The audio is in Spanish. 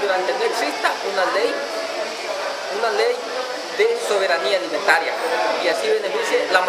durante no exista una ley, una ley de soberanía alimentaria. Y así beneficie la